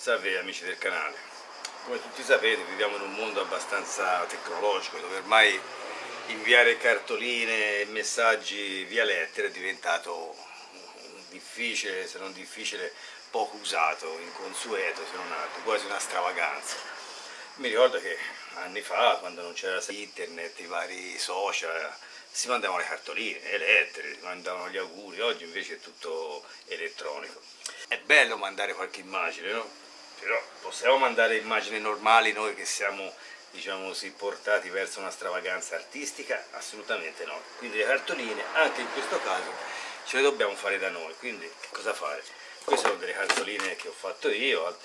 Salve amici del canale, come tutti sapete viviamo in un mondo abbastanza tecnologico dove ormai inviare cartoline e messaggi via lettera è diventato difficile, se non difficile, poco usato, inconsueto, se non altro, quasi una stravaganza. Mi ricordo che anni fa, quando non c'era internet, i vari social, si mandavano le cartoline, le lettere, si mandavano gli auguri, oggi invece è tutto elettronico. È bello mandare qualche immagine, no? Però possiamo mandare immagini normali noi che siamo diciamo così, portati verso una stravaganza artistica? Assolutamente no. Quindi le cartoline, anche in questo caso, ce le dobbiamo fare da noi. Quindi cosa fare? Queste sono delle cartoline che ho fatto io,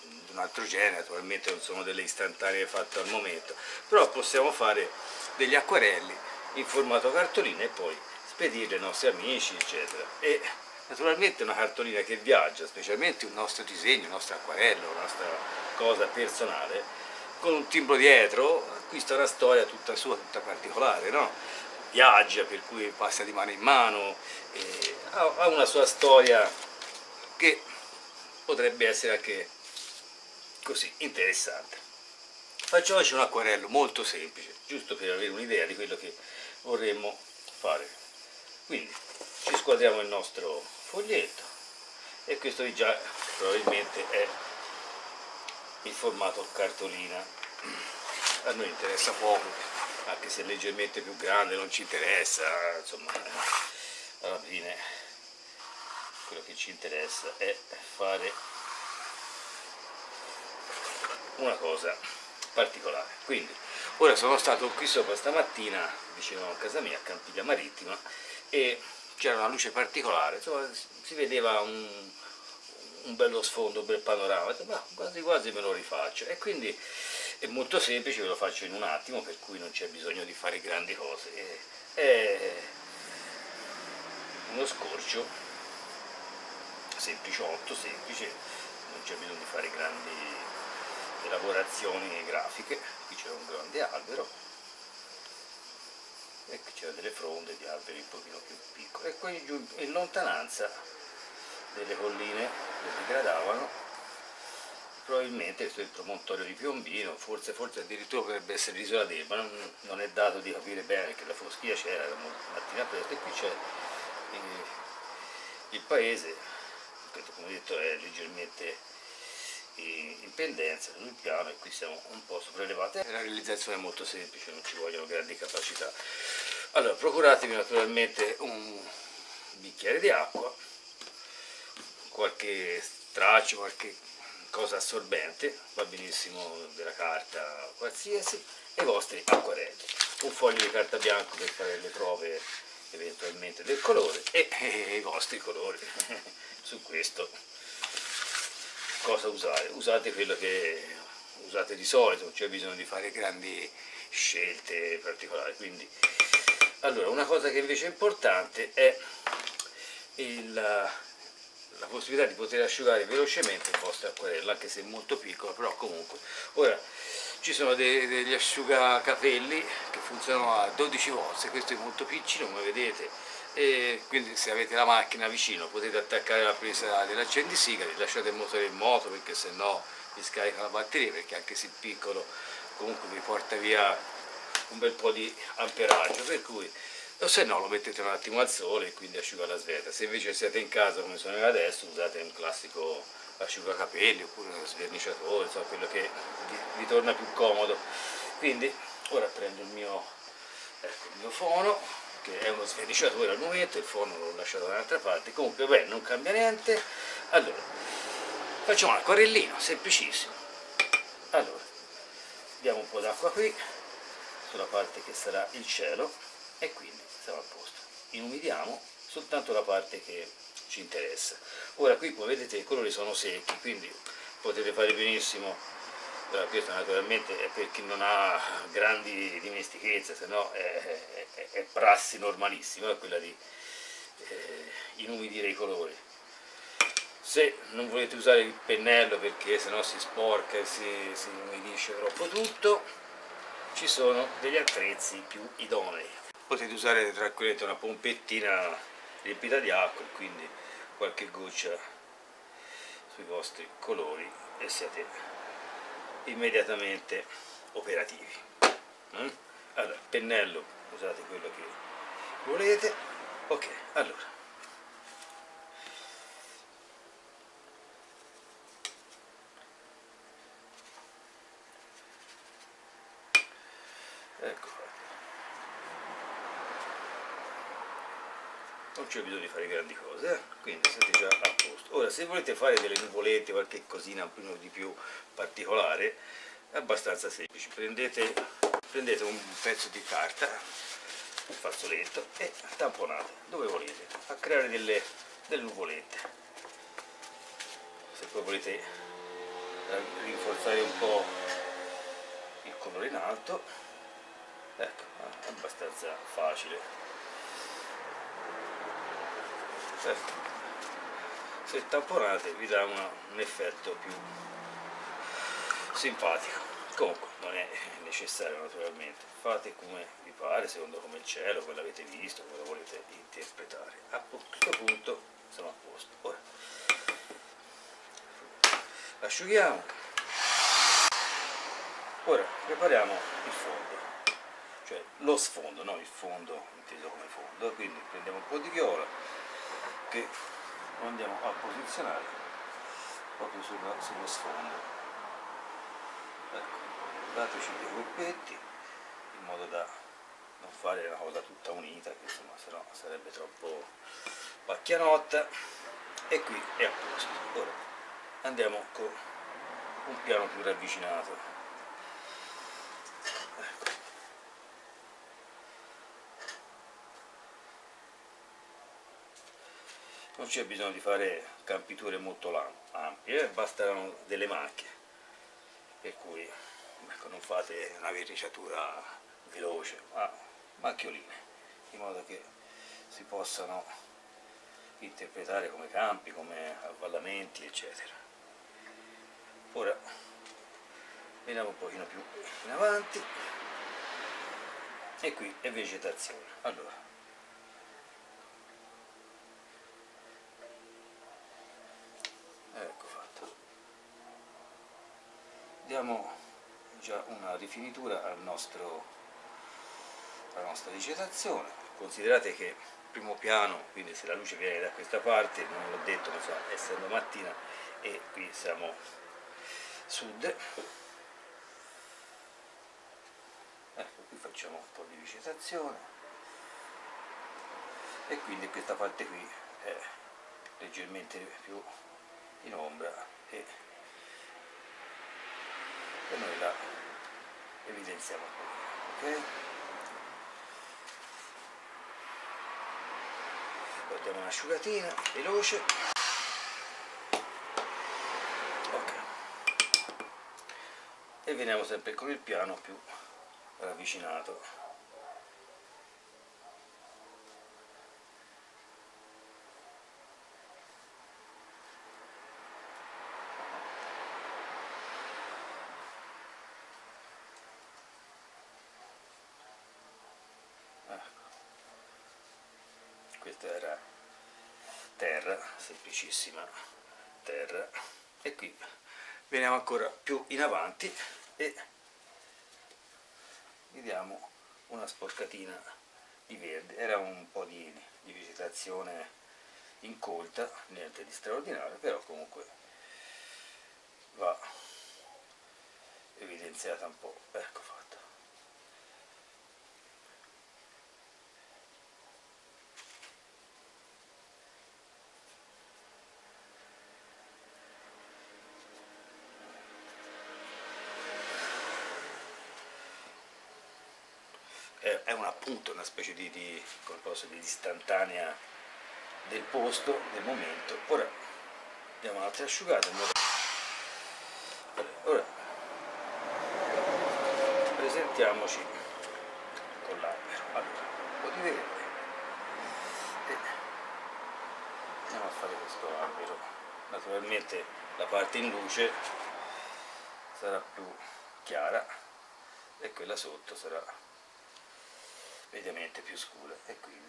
di un altro genere, naturalmente non sono delle istantanee fatte al momento, però possiamo fare degli acquarelli in formato cartolina e poi spedirli ai nostri amici, eccetera. E naturalmente una cartolina che viaggia, specialmente un nostro disegno, un nostro acquarello, una nostra cosa personale, con un timbro dietro, acquista una storia tutta sua, tutta particolare, no? Viaggia, per cui passa di mano in mano, ha una sua storia che potrebbe essere anche così interessante. Facciamoci un acquarello molto semplice, giusto per avere un'idea di quello che vorremmo fare. Quindi ci squadriamo il nostro foglietto e questo già probabilmente è il formato cartolina. A noi interessa poco, anche se è leggermente più grande non ci interessa, insomma alla fine quello che ci interessa è fare una cosa particolare. Quindi ora sono stato qui sopra stamattina vicino a casa mia, a Campiglia Marittima, e c'era una luce particolare, insomma si vedeva un, un bello sfondo, un bel panorama, ma quasi quasi me lo rifaccio. E quindi è molto semplice, ve lo faccio in un attimo per cui non c'è bisogno di fare grandi cose, è uno scorcio sempliciotto, semplice, non c'è bisogno di fare grandi elaborazioni grafiche, qui c'è un grande albero e qui c'erano delle fronde di alberi un pochino più piccoli in lontananza delle colline che digradavano probabilmente questo è il promontorio di Piombino forse, forse addirittura potrebbe essere l'isola d'Elba non, non, è dato di capire bene che la foschia c'era la mattina presto e qui c'è il, il paese che come detto è leggermente in pendenza sul piano e qui siamo un po' sopraelevati. La realizzazione è molto semplice, non ci vogliono grandi capacità. Allora, procuratevi naturalmente un bicchiere di acqua, qualche straccio, qualche cosa assorbente, va benissimo della carta qualsiasi, e i vostri acquarelli. Un foglio di carta bianca per fare le prove eventualmente del colore e, e i vostri colori su questo cosa usare? Usate quello che usate di solito, non c'è bisogno di fare grandi scelte particolari. Quindi, allora, una cosa che invece è importante è il, la possibilità di poter asciugare velocemente il vostro acquarello, anche se molto piccolo, però comunque. Ora, ci sono dei, degli asciugacapelli che funzionano a 12 volte, questo è molto piccino come vedete, e quindi se avete la macchina vicino potete attaccare la presa dell'accendisigari, lasciate il motore in moto perché se no vi scarica la batteria perché anche se piccolo comunque vi porta via un bel po' di amperaggio per cui o se no lo mettete un attimo al sole e quindi asciuga la svelta se invece siete in casa come sono io adesso usate un classico asciugacapelli oppure uno sverniciatore insomma quello che vi, vi torna più comodo quindi ora prendo il mio, ecco, il mio fono che è uno sverniciatore al momento, il forno l'ho lasciato da un'altra parte, comunque beh, non cambia niente. Allora, facciamo un acquarellino, semplicissimo. Allora, diamo un po' d'acqua qui, sulla parte che sarà il cielo, e quindi siamo a posto. Inumidiamo soltanto la parte che ci interessa. Ora qui come vedete i colori sono secchi, quindi potete fare benissimo allora, questo naturalmente è per chi non ha grandi dimestichezze, se no è, è, è, prassi normalissima, quella di eh, inumidire i colori. Se non volete usare il pennello perché sennò si sporca e si, si umidisce troppo tutto, ci sono degli attrezzi più idonei. Potete usare tranquillamente una pompettina riempita di acqua e quindi qualche goccia sui vostri colori e siate immediatamente operativi. Mm? allora pennello usate quello che volete. Ok allora ecco non c'è bisogno di fare grandi cose eh? quindi siete già a posto. Ora se volete fare delle nuvolette qualche cosina un di più particolare è abbastanza semplice. Prendete, prendete un pezzo di carta un fazzoletto e tamponate dove volete a creare delle, delle nuvolette. Se poi volete eh, rinforzare un po' il colore in alto ecco abbastanza facile ecco. se tamponate vi dà una, un effetto più simpatico. Comunque non è necessario naturalmente. Fate come vi pare secondo come il cielo come l'avete visto come lo volete interpretare. A questo punto siamo a posto. Ora asciughiamo. Ora prepariamo il fondo. Cioè lo sfondo non il fondo inteso come fondo. Quindi prendiamo un po' di viola che andiamo a posizionare proprio sullo, sullo sfondo. Ecco, dateci dei colpetti in modo da non fare una cosa tutta unita che insomma se no sarebbe troppo pacchianotta. E qui è a posto. Ora andiamo con un piano più ravvicinato non c'è bisogno di fare campiture molto ampie, eh? bastano delle macchie. Per cui ecco, non fate una verniciatura veloce ma macchioline in modo che si possano interpretare come campi, come avvallamenti eccetera. Ora veniamo un pochino più in avanti. E qui è vegetazione. Allora diamo già una rifinitura al nostro, alla nostra vegetazione considerate che primo piano quindi se la luce viene da questa parte non l'ho detto ma so, essendo mattina e qui siamo sud ecco qui facciamo un po' di vegetazione e quindi questa parte qui è leggermente più in ombra e e noi la evidenziamo qui ok? Poi diamo un'asciugatina veloce. Ok. E veniamo sempre con il piano più ravvicinato era terra, semplicissima terra e qui veniamo ancora più in avanti e vediamo una sporcatina di verde, era un po' di, di vegetazione incolta, niente di straordinario, però comunque va evidenziata un po', ecco fatto. è un appunto, una specie di, di, di istantanea del posto, del momento. Ora diamo un'altra asciugata. Ora presentiamoci con l'albero. Allora, un po' di verde e andiamo a fare questo albero. Naturalmente la parte in luce sarà più chiara e quella sotto sarà mediamente più scura e quindi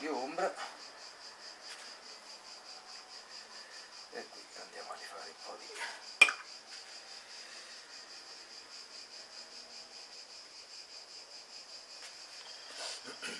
di ombra. Andiamo a rifare un po' di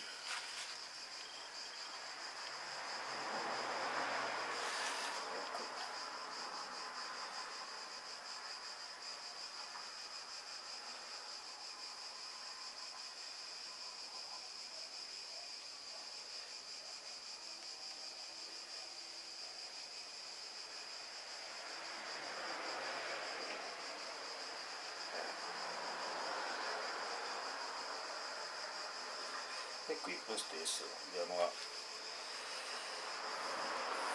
qui lo stesso andiamo a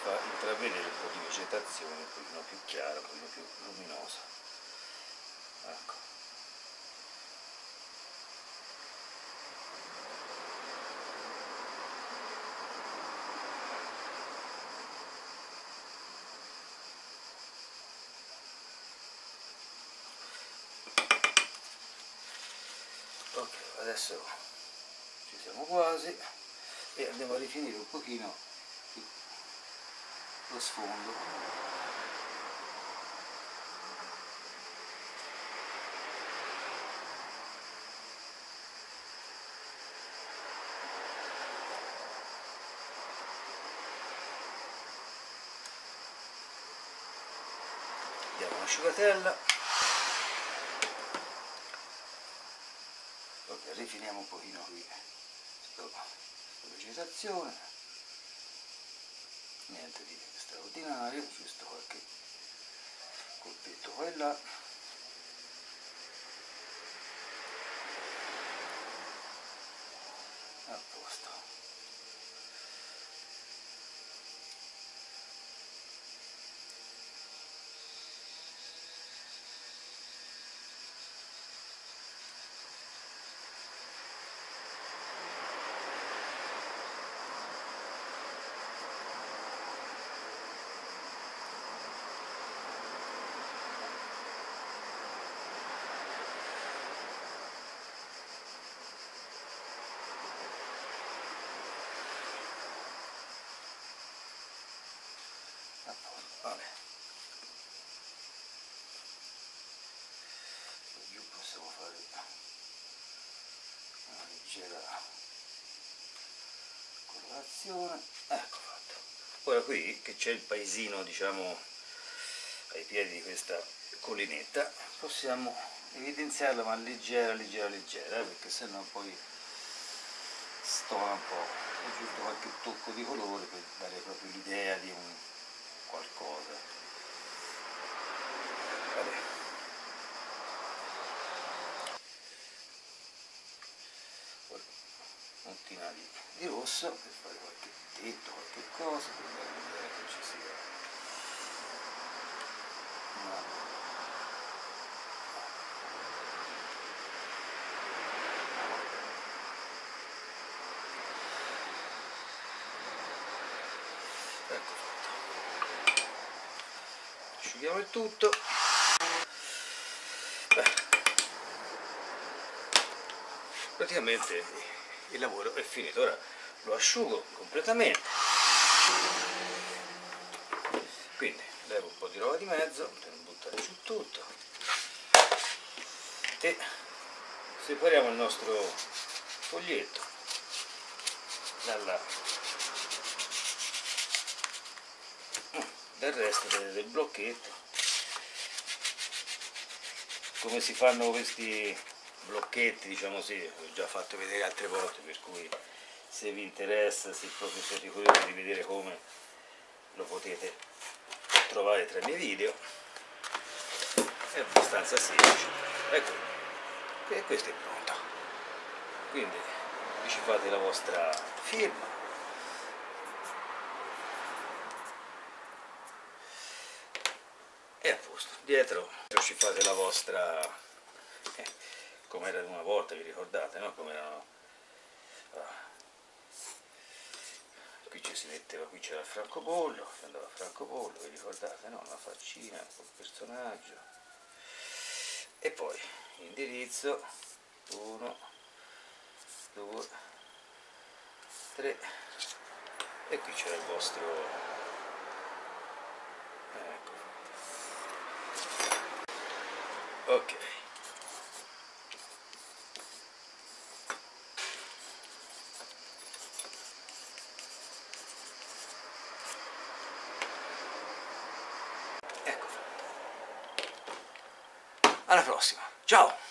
far intravedere un po' di vegetazione un pochino più chiara, un pochino più luminosa. Ecco. Adesso siamo quasi e andiamo a rifinire un pochino lo sfondo. Diamo un'asciugatella rifiniamo un pochino qui questa vegetazione. Niente di straordinario giusto qualche colpetto qua e là. A posto a posto vabbè Poi giù possiamo fare leggera colorazione. Ecco fatto. Ora qui che c'è il paesino diciamo ai piedi di questa collinetta possiamo evidenziarla ma leggera leggera leggera perché sennò poi stona un po' ho giusto qualche tocco di colore per dare proprio l'idea di un qualcosa vabbè poi puntina di, di rosso per fare qualche tetto qualche cosa per l'idea che ci sia. Una ecco il tutto. Beh, praticamente il lavoro è finito. Ora lo asciugo completamente. Quindi levo un po' di roba di mezzo per non buttare giù tutto. E separiamo il nostro foglietto dalla del resto del, del blocchetto. Come si fanno questi blocchetti diciamo così ho già fatto vedere altre volte per cui se vi interessa se proprio siete curiosi di vedere come lo potete trovare tra i miei video è abbastanza semplice. Ecco e questo è pronto quindi vi ci fate la vostra firma. E a posto dietro ci fate la vostra eh, come era una volta vi ricordate no? come erano ah. qui ci si metteva qui c'era francobollo andava francobollo vi ricordate no? una faccina un personaggio e poi indirizzo 1 2 3 e qui c'è il vostro ecco ok ecco alla prossima. Ciao